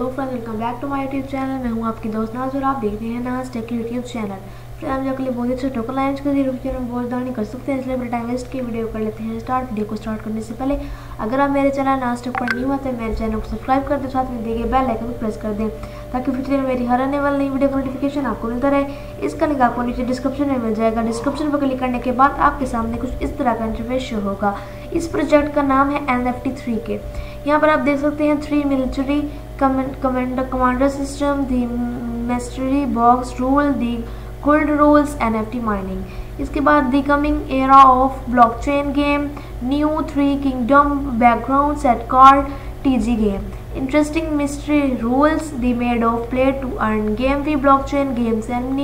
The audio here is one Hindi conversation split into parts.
Hello friends welcome back to my YouTube channel मैं हूँ आपकी दोस्त नाज और आप देख रहे हैं नाज टेक यूट्यूब चैनल फ्रेंड्स हम जाकर बहुत अच्छे टोकन लाइन्स कर रुपये में बहुत दानी कर सकते हैं, इसलिए अपना टाइम वेस्ट की वीडियो कर लेते हैं। स्टार्ट वीडियो को स्टार्ट करने से पहले, अगर आप मेरे चैनल टेक पर नहीं हुआ तो मेरे चैनल को सब्सक्राइब कर दें, साथ में देखिए बेल आइकन को प्रेस कर दें, ताकि फ्यूचर में मेरी हर आने वाली नई वीडियो का नोटिफिकेशन आपको मिलता रहे। इसका लिंक आपको नीचे डिस्क्रिप्शन में मिल जाएगा। डिस्क्रिप्शन पर क्लिक करने के बाद आपके सामने कुछ इस तरह का इंटरफेस शो होगा। इस प्रोजेक्ट का नाम है एन एफ़ टी थ्री के। यहाँ पर आप देख सकते हैं three military commander system the the mastery box, rule gold rules nft mining. इसके बाद the coming era of blockchain game new three kingdom background set card TG game interesting mystery rules the made of play to earn game fee blockchain, games and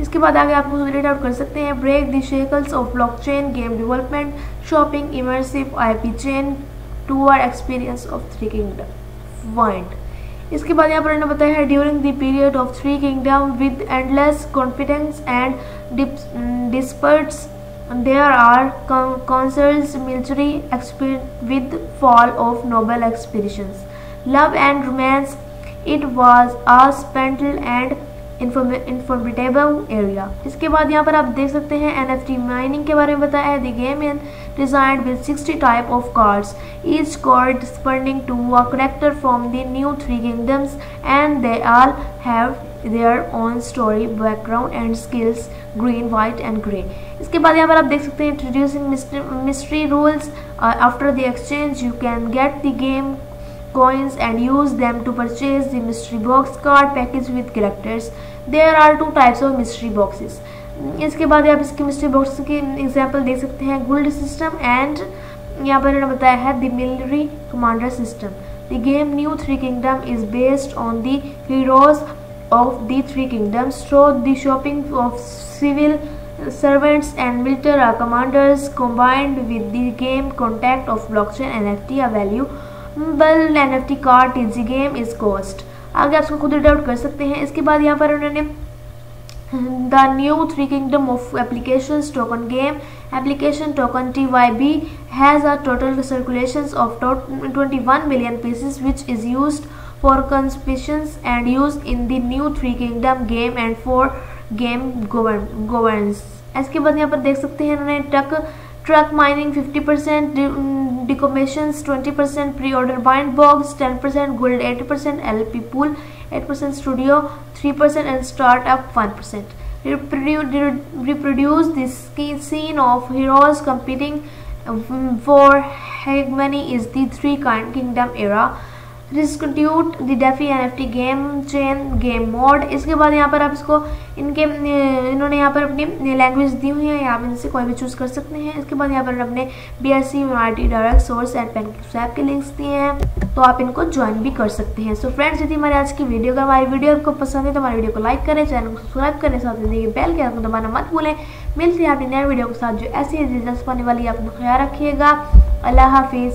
इसके बाद आगे आपको रीड आउट कर सकते हैं. Break the shackles of blockchain game development shopping immersive IP chain tour experience of three kingdom point इसके बाद यहाँ पर उन्होंने बताया है during the period of three kingdom with endless confidence and disputes there are consuls military with fall of noble experience love and romance it was a splendid and unforgettable area इसके बाद यहाँ पर आप देख सकते हैं एन एफ़ टी माइनिंग के बारे में बताया है। The game in designed with 60 type of cards each card corresponding to a character from the new three kingdoms and they all have their own story background and skills green white and grey इसके बाद यहाँ पर आप देख सकते हैं introducing mystery rules after the exchange you can get the game coins and use them to purchase the mystery box card package with characters. There are two types of mystery boxes. इसके बाद आप इसके मिस्ट्री बॉक्स के एग्ज़ाम्पल देख सकते हैं गोल्ड सिस्टम एंड यहाँ पर इन्होंने बताया है the military commander system the game new three kingdom is based on the heroes of the three kingdom show the shopping of civil servants and military commanders combined with the game contact of blocks and F T R value बल N F T card T G game is cost आगे आप इसको खुद रीड आउट कर सकते हैं। इसके बाद यहाँ पर उन्होंने the new three kingdom of application token game application token T Y B has a total circulation of twenty one million pieces which is use for consumptions and use in the new three kingdom game and for game governance इसके बाद यहाँ पर देख सकते हैं उन्होंने टक truck mining 50%, mm, decommissions 20%, pre-order bind box 10%, gold 80%, LP pool 8%, studio 3% and startup 1%. Reprodu reproduce this scene of heroes competing mm, for hegemony is the three kingdom era डिस्कट्यूट the DeFi N F T game chain game mode इसके बाद यहाँ पर आप इसको इनके, इन्होंने यहाँ पर अपनी लैंग्वेज दी हुई है। आप इनसे कोई भी चूज़ कर सकते हैं। इसके बाद यहाँ पर अपने B S C R T direct source and swap के लिंक्स दिए हैं। तो आप इनको ज्वाइन भी कर सकते हैं। सो फ्रेंड्स यदि हमारे आज की वीडियो अगर हमारी वीडियो आपको पसंद है तो हमारी वीडियो को लाइक करें चैनल को सब्सक्राइब करें, साथ में देखिए बेल के आपको दबाना मत भूलें। मिलते हैं आपकी नए वीडियो के साथ जो ऐसी दिलचस्प आने वाली है अपना ख्याल रखिएगा। अल्लाह हाफिज़।